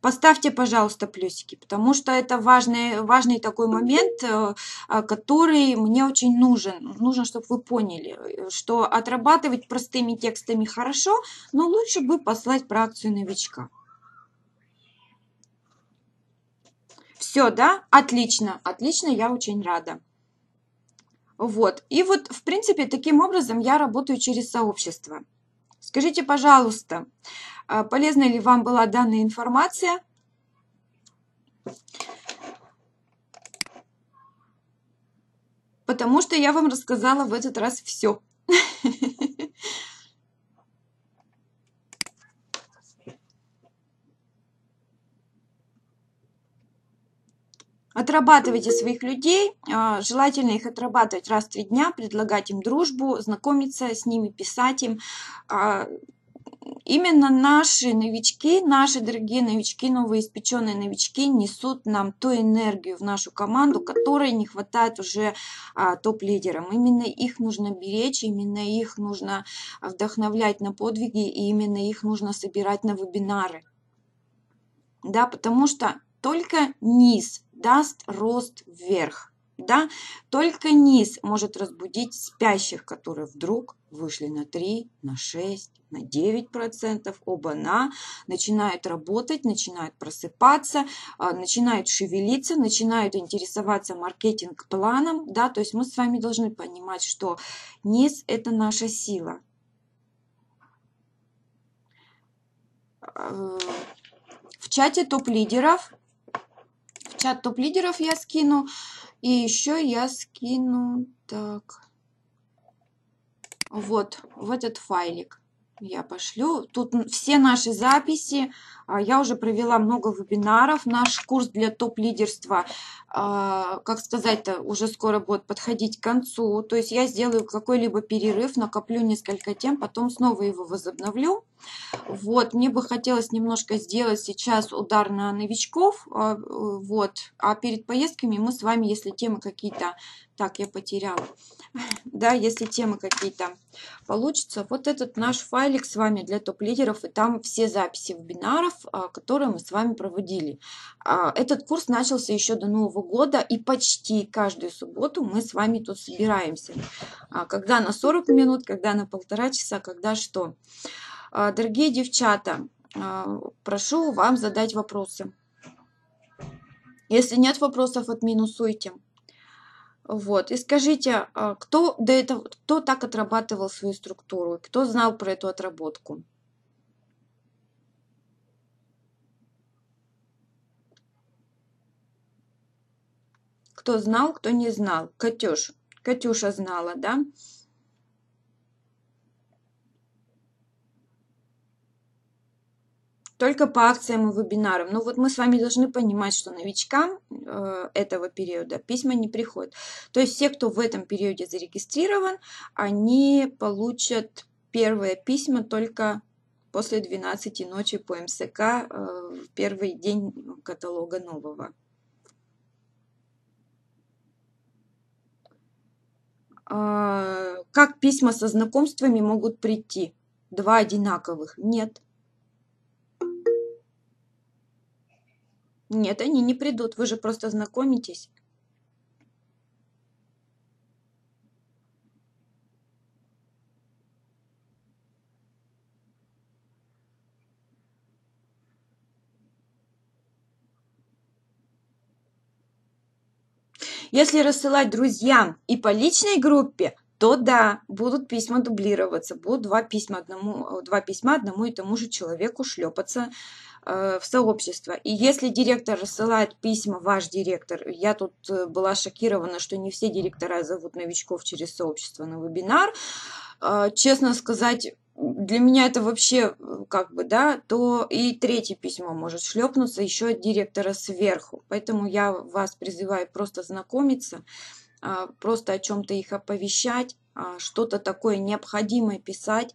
Поставьте, пожалуйста, плюсики, потому что это важный, важный такой момент, э, а, который мне очень нужен. Нужно, чтобы вы поняли, что отрабатывать простыми текстами хорошо, но лучше бы послать про акцию новичка. Все, да? Отлично, отлично, я очень рада. Вот, и вот, в принципе, таким образом я работаю через сообщество. Скажите, пожалуйста, полезна ли вам была данная информация? Потому что я вам рассказала в этот раз все. Отрабатывайте своих людей, а, желательно их отрабатывать раз в три дня, предлагать им дружбу, знакомиться с ними, писать им. Именно наши новички, наши дорогие новички, новоиспеченные новички несут нам ту энергию в нашу команду, которой не хватает уже а, топ-лидерам. Именно их нужно беречь, именно их нужно вдохновлять на подвиги, и именно их нужно собирать на вебинары. Да, потому что только низ даст рост вверх. Да? Только низ может разбудить спящих, которые вдруг вышли на 3, на 6, на 9%, оба-на, начинают работать, начинают просыпаться, а, начинают шевелиться, начинают интересоваться маркетинг-планом. Да? То есть мы с вами должны понимать, что низ – это наша сила. э, в чате топ-лидеров. В чат топ-лидеров я скину. И еще я скину, так, вот, в этот файлик я пошлю. Тут все наши записи. А, я уже провела много вебинаров. Наш курс для топ-лидерства, а, как сказать-то, уже скоро будет подходить к концу. То есть я сделаю какой-либо перерыв, накоплю несколько тем, потом снова его возобновлю. Вот, мне бы хотелось немножко сделать сейчас удар на новичков. А, вот, а перед поездками мы с вами, если темы какие-то... Так, я потеряла да, если темы какие-то получатся. Вот этот наш файлик с вами для топ-лидеров, и там все записи вебинаров, а, которые мы с вами проводили. А, этот курс начался еще до Нового года, и почти каждую субботу мы с вами тут собираемся. А, когда на 40 минут, когда на полтора часа, когда что. Дорогие девчата, прошу вам задать вопросы. Если нет вопросов, отминусуйте. Вот. И скажите, кто до этого, кто так отрабатывал свою структуру, кто знал про эту отработку? Кто знал, кто не знал? Катюш. Катюша знала, да? только по акциям и вебинарам. Но вот мы с вами должны понимать, что новичкам э, этого периода письма не приходят. То есть все, кто в этом периоде зарегистрирован, они получат первые письма только после 12 ночи по МСК э, в первый день каталога нового. Как письма со знакомствами могут прийти? Два одинаковых? Нет. Нет, они не придут, вы же просто знакомитесь. Если рассылать друзьям и по личной группе, то да, будут письма дублироваться, будут два письма одному, два письма одному и тому же человеку шлепаться Э, в сообщество. И если директор рассылает письма, ваш директор, я тут э, была шокирована, что не все директора зовут новичков через сообщество на вебинар, э, честно сказать, для меня это вообще как бы, да, то и третье письмо может шлепнуться еще от директора сверху. Поэтому я вас призываю просто знакомиться, просто о чем-то их оповещать, что-то такое необходимое писать,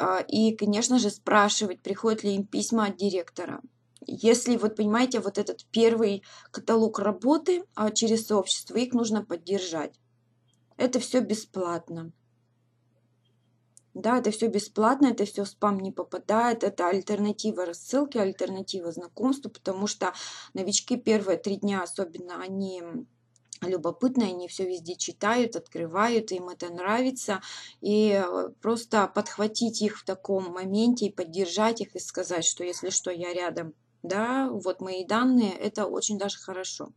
а, и, конечно же, спрашивать, приходят ли им письма от директора. Если, вот понимаете, вот этот первый каталог работы а, через сообщество, их нужно поддержать. Это все бесплатно. Да, это все бесплатно, это все в спам не попадает, это альтернатива рассылки, альтернатива знакомству, потому что новички первые три дня особенно, они любопытные, они все везде читают, открывают, им это нравится. И э, просто подхватить их в таком моменте и поддержать их и сказать, что если что, я рядом. Да, вот мои данные, это очень даже хорошо.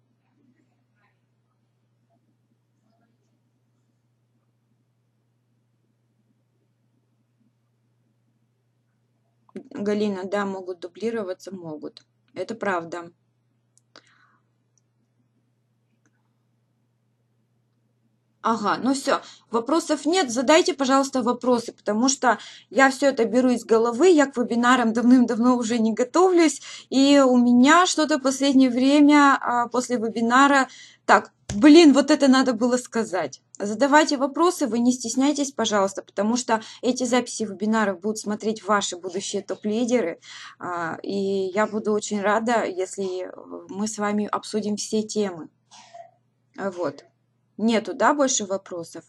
Галина, да, могут дублироваться, могут. Это правда. Ага, ну все, вопросов нет, задайте, пожалуйста, вопросы, потому что я все это беру из головы, я к вебинарам давным-давно уже не готовлюсь, и у меня что-то последнее время а, после вебинара, так, блин, вот это надо было сказать. Задавайте вопросы, вы не стесняйтесь, пожалуйста, потому что эти записи вебинаров будут смотреть ваши будущие топ-лидеры, а, и я буду очень рада, если мы с вами обсудим все темы. Вот. Нету, да, больше вопросов?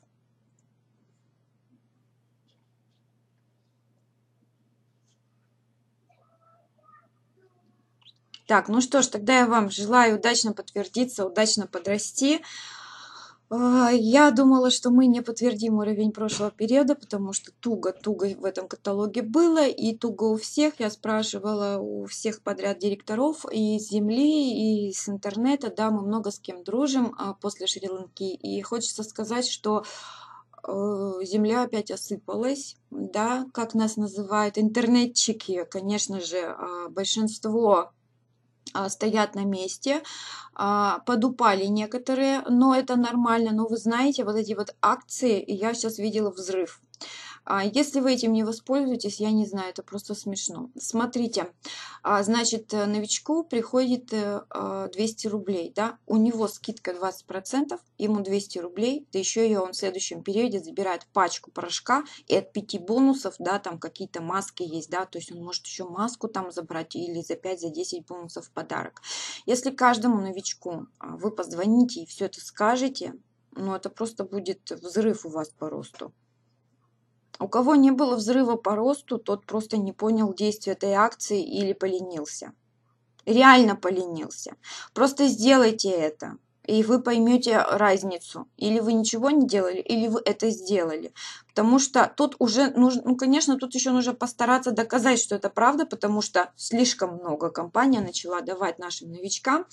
Так, ну что ж, тогда я вам желаю удачно подтвердиться, удачно подрасти. А, я думала, что мы не подтвердим уровень прошлого периода, потому что туго-туго в этом каталоге было, и туго у всех. Я спрашивала у всех подряд директоров и с земли, и с интернета, да, мы много с кем дружим а, после Шри-Ланки, и хочется сказать, что э, земля опять осыпалась, да, как нас называют интернетчики, конечно же, а, большинство стоят на месте, а, подупали некоторые, но это нормально, но вы знаете, вот эти вот акции, я сейчас видела взрыв. А если вы этим не воспользуетесь, я не знаю, это просто смешно. Смотрите, а, значит, э, новичку приходит 200 э, а, рублей, да, у него скидка 20%, ему 200 рублей, да еще и он в следующем периоде забирает пачку порошка и от 5 бонусов, да, там какие-то маски есть, да, то есть он может еще маску там забрать или за 5, за 10 бонусов в подарок. Если каждому новичку вы позвоните и все это скажете, ну, это просто будет взрыв у вас по росту. У кого не было взрыва по росту, тот просто не понял действия этой акции или поленился. Реально поленился. Просто сделайте это и вы поймете разницу. Или вы ничего не делали, или вы это сделали. Потому что тут уже нужно, ну, конечно, тут еще нужно постараться доказать, что это правда, потому что слишком много компания начала давать нашим новичкам.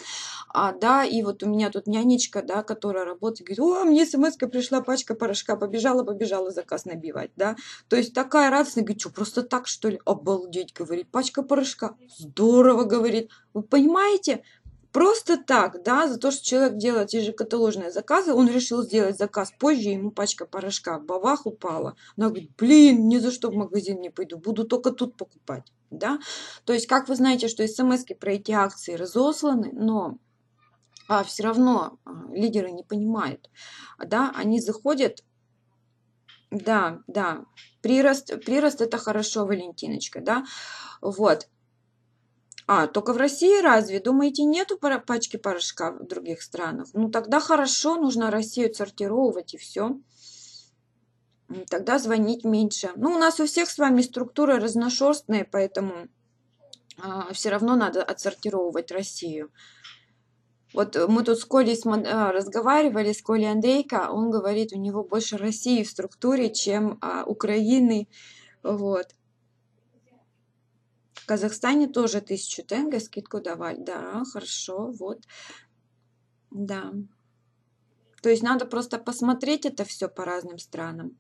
А, да, и вот у меня тут нянечка, да, которая работает, говорит, о, мне смс пришла пачка порошка, побежала, побежала заказ набивать, да. То есть такая радостная, говорит, что, просто так, что ли? Обалдеть, говорит, пачка порошка. Здорово, говорит. Вы понимаете? Просто так, да, за то, что человек делает те же каталожные заказы, он решил сделать заказ позже, ему пачка порошка бавах упала. Она говорит, блин, ни за что в магазин не пойду, буду только тут покупать, да. То есть, как вы знаете, что смс про эти акции разосланы, но а, все равно а, лидеры не понимают, да, они заходят, да, да, прирост, прирост это хорошо, Валентиночка, да, вот, а, только в России разве? Думаете, нету пачки порошка в других странах? Ну, тогда хорошо, нужно Россию сортировать и все. Тогда звонить меньше. Ну, у нас у всех с вами структуры разношерстные, поэтому а, все равно надо отсортировывать Россию. Вот мы тут с Колей а, разговаривали, с Колей Андрейко, он говорит, у него больше России в структуре, чем а, Украины. Вот. Казахстане тоже 1000 тенге скидку давали. Да, хорошо, вот. Да. То есть надо просто посмотреть это все по разным странам.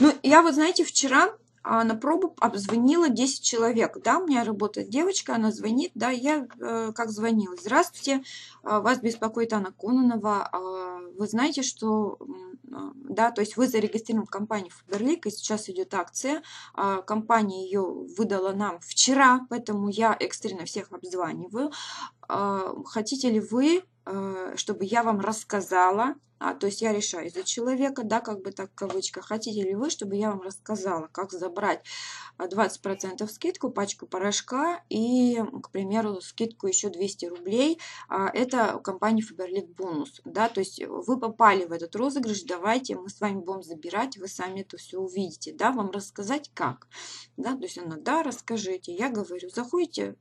Ну, я вот, знаете, вчера на пробу обзвонила 10 человек. Да, у меня работает девочка, она звонит, да, я э, как звонила. Здравствуйте, а, вас беспокоит Анна Кононова. А, вы знаете, что, а, да, то есть вы зарегистрированы в компании Фаберлик, и сейчас идет акция. А, компания ее выдала нам вчера, поэтому я экстренно всех обзваниваю. А, хотите ли вы чтобы я вам рассказала, а, то есть я решаю за человека, да, как бы так кавычка, хотите ли вы, чтобы я вам рассказала, как забрать 20% скидку, пачку порошка и, к примеру, скидку еще 200 рублей, а, это компания Faberlic бонус, да, то есть вы попали в этот розыгрыш, давайте мы с вами будем забирать, вы сами это все увидите, да, вам рассказать как, да, то есть она, да, расскажите, я говорю, заходите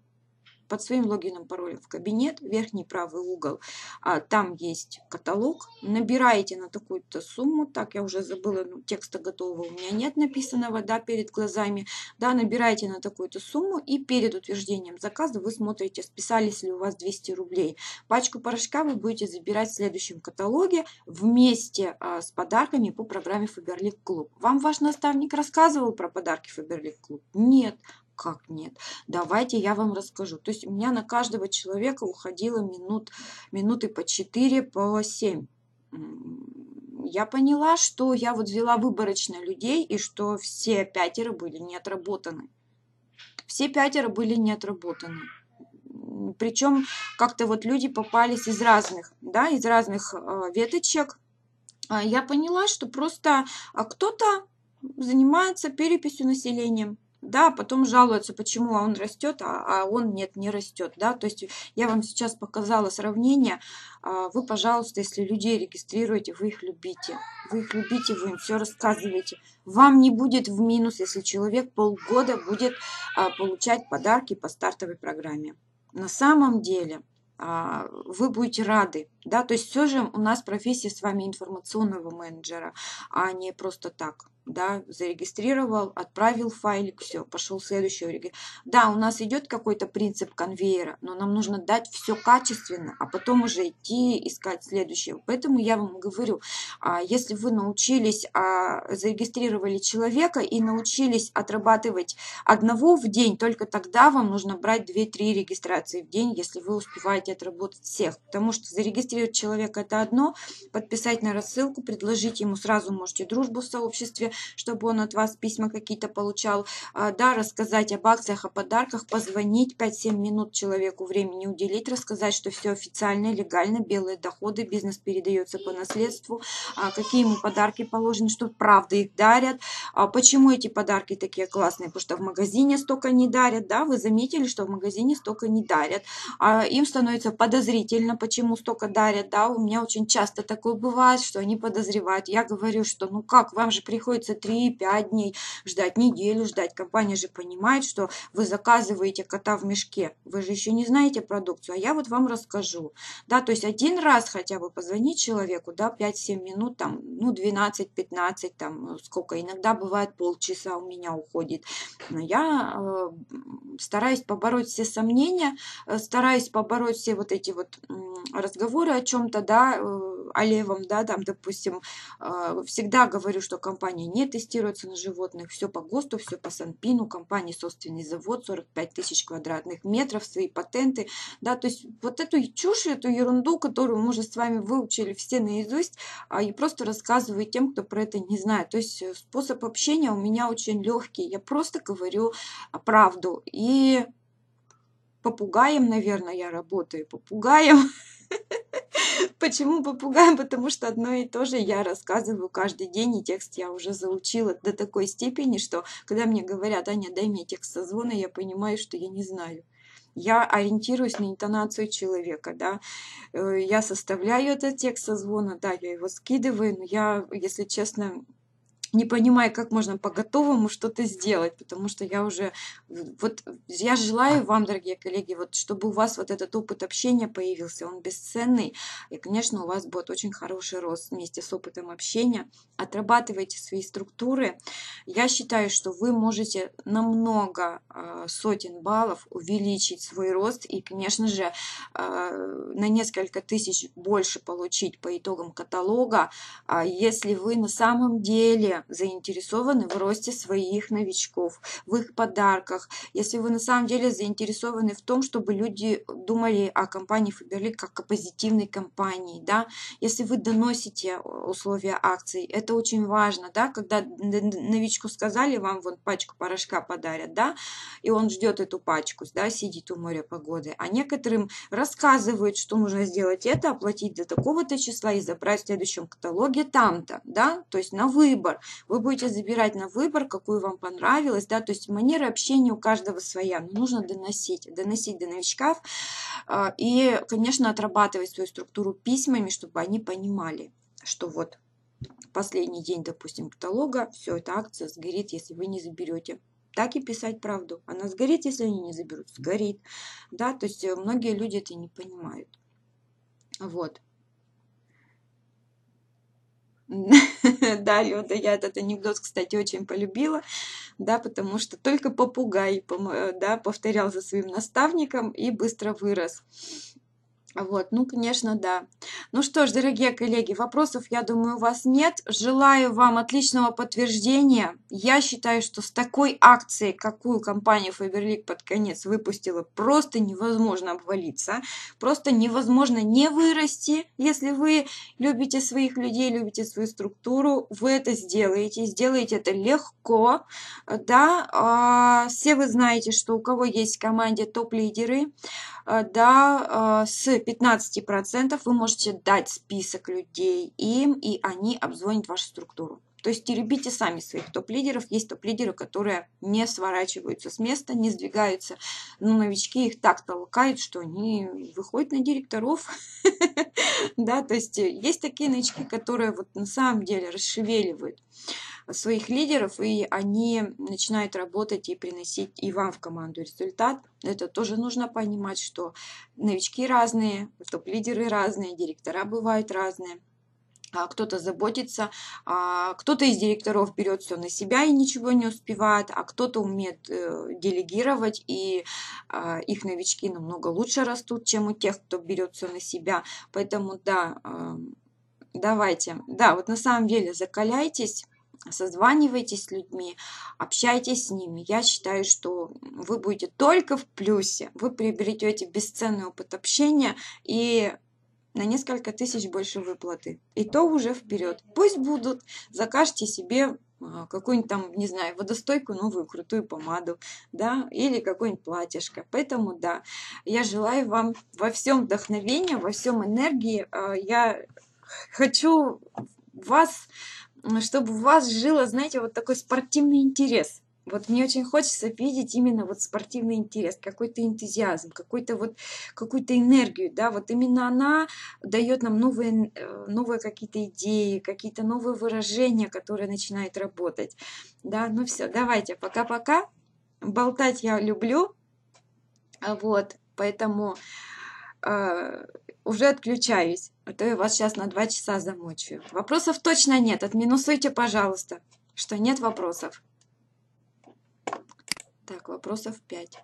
под своим логином, паролем в кабинет, верхний правый угол, а, там есть каталог, набираете на такую-то сумму, так я уже забыла, ну, текста готового у меня нет написанного, да, перед глазами, да, набираете на такую-то сумму и перед утверждением заказа вы смотрите, списались ли у вас 200 рублей. Пачку порошка вы будете забирать в следующем каталоге вместе а, с подарками по программе Фаберлик Клуб. Вам ваш наставник рассказывал про подарки Фаберлик Клуб? Нет, как нет? Давайте я вам расскажу. То есть у меня на каждого человека уходило минут, минуты по 4, по 7. Я поняла, что я вот взяла выборочно людей, и что все пятеро были не отработаны. Все пятеро были не отработаны. Причем как-то вот люди попались из разных, да, из разных э, веточек. А я поняла, что просто а кто-то занимается переписью населения да, потом жалуются, почему он растет, а, а он нет, не растет, да, то есть я вам сейчас показала сравнение, а, вы, пожалуйста, если людей регистрируете, вы их любите, вы их любите, вы им все рассказываете, вам не будет в минус, если человек полгода будет а, получать подарки по стартовой программе. На самом деле, вы будете рады, да, то есть все же у нас профессия с вами информационного менеджера, а не просто так. Да, зарегистрировал, отправил файлик, все, пошел следующий. Да, у нас идет какой-то принцип конвейера, но нам нужно дать все качественно, а потом уже идти искать следующее. Поэтому я вам говорю, а, если вы научились, а, зарегистрировали человека и научились отрабатывать одного в день, только тогда вам нужно брать 2-3 регистрации в день, если вы успеваете отработать всех. Потому что зарегистрировать человека это одно, подписать на рассылку, предложить ему сразу можете дружбу в сообществе, чтобы он от вас письма какие-то получал, а, да, рассказать об акциях, о подарках, позвонить 5-7 минут человеку времени уделить, рассказать, что все официально, легально, белые доходы, бизнес передается по наследству, а, какие ему подарки положены, что правда их дарят, а почему эти подарки такие классные, потому что в магазине столько не дарят, да, вы заметили, что в магазине столько не дарят, им становится подозрительно, почему столько дарят, да, у меня очень часто такое бывает, что они подозревают, я говорю, что ну как, вам же приходится 3-5 дней ждать, неделю ждать. Компания же понимает, что вы заказываете кота в мешке. Вы же еще не знаете продукцию, а я вот вам расскажу. Да, то есть один раз хотя бы позвонить человеку, да, 5-7 минут, там, ну, 12-15, там, сколько, иногда бывает полчаса у меня уходит. Но я э, стараюсь побороть все сомнения, э, стараюсь побороть все вот эти вот э, разговоры о чем-то, да, э, о левом, да, там, допустим, э, всегда говорю, что компания не тестируется на животных, все по ГОСТу, все по Санпину, компании собственный завод, 45 тысяч квадратных метров, свои патенты, да, то есть вот эту чушь, эту ерунду, которую мы уже с вами выучили все наизусть, а, и просто рассказываю тем, кто про это не знает. То есть э, способ общения у меня очень легкий, я просто говорю правду. И попугаем, наверное, я работаю, попугаем. Почему попугаем? Потому что одно и то же я рассказываю каждый день, и текст я уже заучила до такой степени, что когда мне говорят, Аня, дай мне текст созвона, я понимаю, что я не знаю. Я ориентируюсь на интонацию человека, да. Э, я составляю этот текст созвона, да, я его скидываю, но я, если честно, не понимаю, как можно по-готовому что-то сделать, потому что я уже, вот я желаю вам, дорогие коллеги, вот чтобы у вас вот этот опыт общения появился, он бесценный, и, конечно, у вас будет очень хороший рост вместе с опытом общения. Отрабатывайте свои структуры. Я считаю, что вы можете намного э, сотен баллов увеличить свой рост и, конечно же, э, на несколько тысяч больше получить по итогам каталога, э, если вы на самом деле заинтересованы в росте своих новичков, в их подарках, если вы на самом деле заинтересованы в том, чтобы люди думали о компании Faberlic как о позитивной компании, да, если вы доносите условия акций, это очень важно, да, когда новичку сказали, вам вон пачку порошка подарят, да, и он ждет эту пачку, да, сидит у моря погоды, а некоторым рассказывают, что нужно сделать это, оплатить до такого-то числа и забрать в следующем каталоге там-то, да, то есть на выбор. Вы будете забирать на выбор, какую вам понравилось, да, то есть манера общения у каждого своя, но нужно доносить, доносить до новичков а, и, конечно, отрабатывать свою структуру письмами, чтобы они понимали, что вот последний день, допустим, каталога, все, эта акция сгорит, если вы не заберете так и писать правду. Она сгорит, если они не заберут. Сгорит. Да, то есть э, многие люди это не понимают. Вот. Да, Люда, я этот анекдот, кстати, очень полюбила, да, потому что только попугай, да, повторял за своим наставником и быстро вырос. Вот, ну, конечно, да. Ну что ж, дорогие коллеги, вопросов, я думаю, у вас нет. Желаю вам отличного подтверждения. Я считаю, что с такой акцией, какую компания Faberlic под конец выпустила, просто невозможно обвалиться. Просто невозможно не вырасти. Если вы любите своих людей, любите свою структуру, вы это сделаете. Сделаете это легко. Да, а, все вы знаете, что у кого есть в команде топ-лидеры, Э, да, э, с 15% вы можете дать список людей им, и они обзвонят вашу структуру. То есть теребите сами своих топ-лидеров. Есть топ-лидеры, которые не сворачиваются с места, не сдвигаются. Но новички их так толкают, что они выходят на директоров. Да, то есть есть такие новички, которые вот на самом деле расшевеливают своих лидеров, и они начинают работать и приносить и вам в команду результат. Это тоже нужно понимать, что новички разные, топ-лидеры разные, директора бывают разные. а, кто-то заботится, а, кто-то из директоров берет все на себя и ничего не успевает, а кто-то умеет э, делегировать, и а, их новички намного лучше растут, чем у тех, кто берет все на себя. Поэтому, да, давайте, да, вот на самом деле закаляйтесь, созванивайтесь с людьми, общайтесь с ними. Я считаю, что вы будете только в плюсе. Вы приобретете бесценный опыт общения и на несколько тысяч больше выплаты. И то уже вперед. Пусть будут, закажьте себе а, какую-нибудь там, не знаю, водостойкую новую крутую помаду, да, или какое-нибудь платьишко. Поэтому, да, я желаю вам во всем вдохновения, во всем энергии. А, я хочу вас, чтобы у вас жило, знаете, вот такой спортивный интерес. Вот мне очень хочется видеть именно вот спортивный интерес, какой-то энтузиазм, какой-то вот какую-то энергию, да, вот именно она дает нам новые, э, новые какие-то идеи, какие-то новые выражения, которые начинают работать, да, ну все, давайте, пока-пока, болтать я люблю, вот, поэтому э, уже отключаюсь, а то я вас сейчас на два часа замучаю. Вопросов точно нет, отминусуйте, пожалуйста, что нет вопросов. Так, вопросов 5.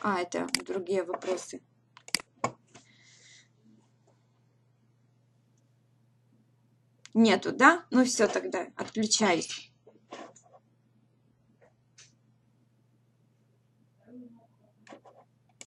А, это другие вопросы. Нету, да? Ну все тогда, отключаюсь.